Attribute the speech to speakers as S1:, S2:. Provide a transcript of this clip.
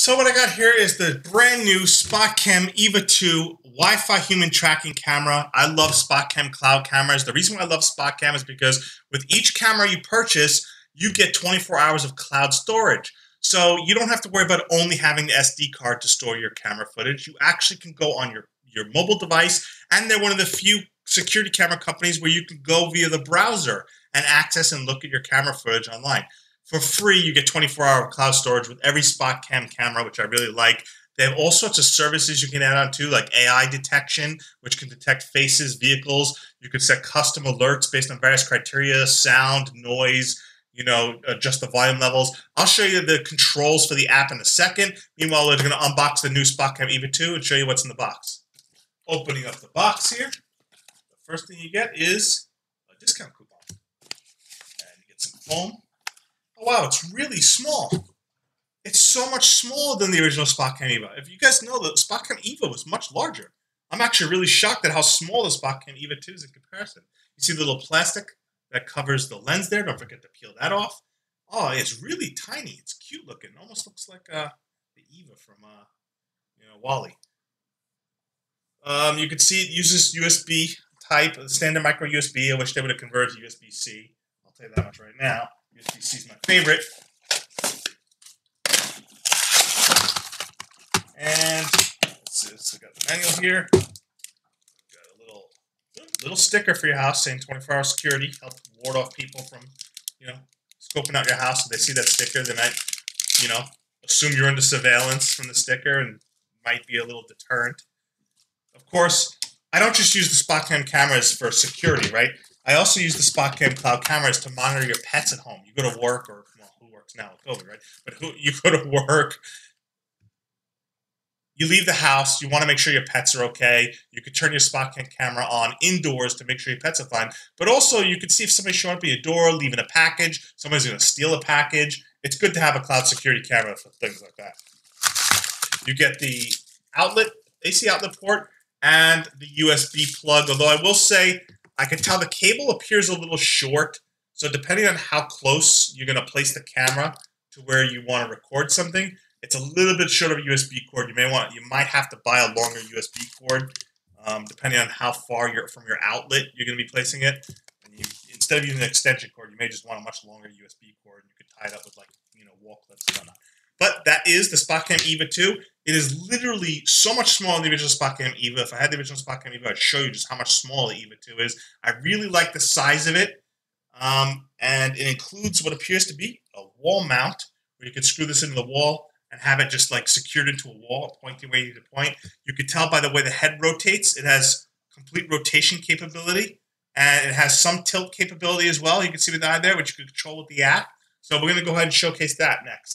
S1: So what I got here is the brand new SpotCam EVA 2 Wi-Fi human tracking camera. I love SpotCam cloud cameras. The reason why I love SpotCam is because with each camera you purchase, you get 24 hours of cloud storage. So you don't have to worry about only having the SD card to store your camera footage. You actually can go on your, your mobile device, and they're one of the few security camera companies where you can go via the browser and access and look at your camera footage online. For free, you get 24 hour cloud storage with every SpotCam camera, which I really like. They have all sorts of services you can add on to, like AI detection, which can detect faces, vehicles. You can set custom alerts based on various criteria, sound, noise, you know, adjust the volume levels. I'll show you the controls for the app in a second. Meanwhile, we're going to unbox the new SpotCam EVA 2 and show you what's in the box. Opening up the box here, the first thing you get is a discount coupon. And you get some foam. Wow, it's really small. It's so much smaller than the original SpotCam EVA. If you guys know, the SpotCam EVA was much larger. I'm actually really shocked at how small the SpotCam EVA 2 is in comparison. You see the little plastic that covers the lens there. Don't forget to peel that off. Oh, it's really tiny. It's cute looking. Almost looks like uh, the Eva from uh, you know WALL-E. Um, you can see it uses USB type, standard micro USB. I wish they would have converted to USB C. I'll tell you that much right now. USB C is my favorite. And let's see, so got the manual here. Got a little little sticker for your house saying 24 hour security, help ward off people from, you know, scoping out your house. If they see that sticker, they might, you know, assume you're under surveillance from the sticker and might be a little deterrent. Of course, I don't just use the SpotCam cameras for security, right? I also use the SpotCam cloud cameras to monitor your pets at home. You go to work, or well, who works now with COVID, right? But who you go to work, you leave the house, you want to make sure your pets are okay. You could turn your SpotCam camera on indoors to make sure your pets are fine. But also, you could see if somebody's showing up at your door, leaving a package, somebody's going to steal a package. It's good to have a cloud security camera for things like that. You get the outlet, AC outlet port, and the USB plug. Although I will say, I can tell the cable appears a little short. So depending on how close you're going to place the camera to where you want to record something, it's a little bit short of a USB cord. You may want, you might have to buy a longer USB cord, um, depending on how far you're from your outlet you're going to be placing it. And you, instead of using an extension cord, you may just want a much longer USB cord. And you could tie it up with like you know wall clips and whatnot. But that is the SpotCam EVA 2. It is literally so much smaller than the original SpotCam EVA. If I had the original SpotCam EVA, I'd show you just how much smaller the EVA 2 is. I really like the size of it. Um, and it includes what appears to be a wall mount where you can screw this into the wall and have it just like secured into a wall, pointing where you need to point. You can tell by the way the head rotates, it has complete rotation capability and it has some tilt capability as well. You can see with the eye there, which you can control with the app. So we're going to go ahead and showcase that next.